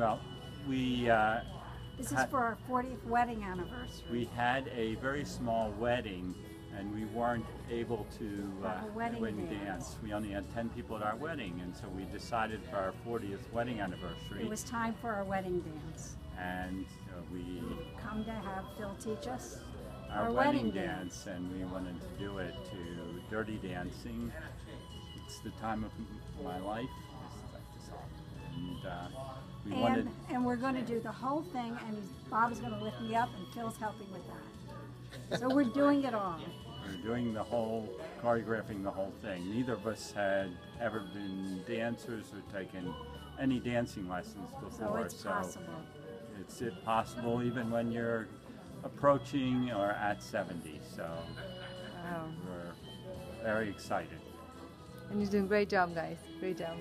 Well, we uh, This is for our 40th wedding anniversary. we had a very small wedding, and we weren't able to uh, a wedding dance. We only had ten people at our wedding, and so we decided for our 40th wedding anniversary, It was time for our wedding dance. and uh, we Come to have Phil teach us our, wedding, dance, and we wanted to do it to Dirty Dancing. It's the time of my life, we wanted. And, and we're going to do the whole thing, and Bob is going to lift me up, and Phil's helping with that. So we're doing it all. We're doing the whole, choreographing the whole thing. Neither of us had ever been dancers or taken any dancing lessons before. So before. it's possible. it's it possible even when you're approaching or at 70. So Wow. we're very excited. And you're doing a great job, guys. Great job.